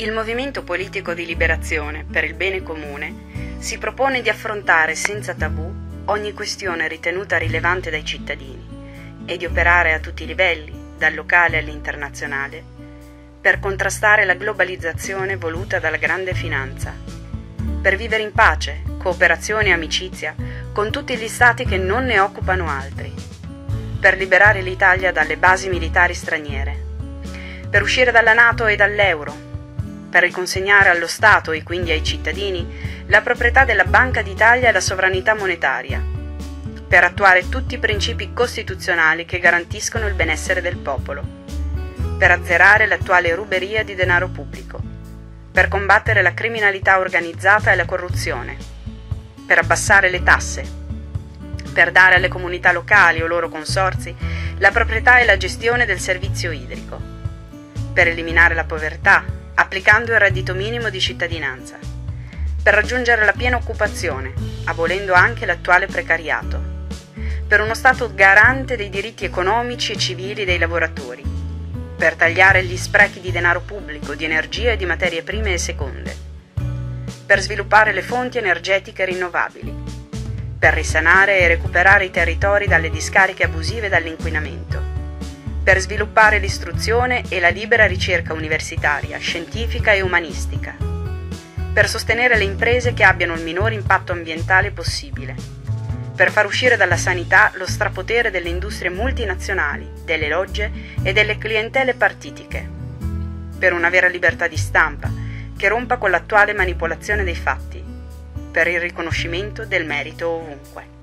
Il movimento politico di liberazione per il bene comune si propone di affrontare senza tabù ogni questione ritenuta rilevante dai cittadini e di operare a tutti i livelli, dal locale all'internazionale, per contrastare la globalizzazione voluta dalla grande finanza, per vivere in pace, cooperazione e amicizia con tutti gli stati che non ne occupano altri, per liberare l'Italia dalle basi militari straniere, per uscire dalla Nato e dall'euro, per riconsegnare allo Stato e quindi ai cittadini la proprietà della Banca d'Italia e la sovranità monetaria, per attuare tutti i principi costituzionali che garantiscono il benessere del popolo, per azzerare l'attuale ruberia di denaro pubblico, per combattere la criminalità organizzata e la corruzione, per abbassare le tasse, per dare alle comunità locali o loro consorzi la proprietà e la gestione del servizio idrico, per eliminare la povertà, applicando il reddito minimo di cittadinanza, per raggiungere la piena occupazione, abolendo anche l'attuale precariato, per uno Stato garante dei diritti economici e civili dei lavoratori, per tagliare gli sprechi di denaro pubblico, di energia e di materie prime e seconde, per sviluppare le fonti energetiche rinnovabili, per risanare e recuperare i territori dalle discariche abusive e dall'inquinamento, per sviluppare l'istruzione e la libera ricerca universitaria, scientifica e umanistica, per sostenere le imprese che abbiano il minore impatto ambientale possibile, per far uscire dalla sanità lo strapotere delle industrie multinazionali, delle logge e delle clientele partitiche, per una vera libertà di stampa che rompa con l'attuale manipolazione dei fatti, per il riconoscimento del merito ovunque.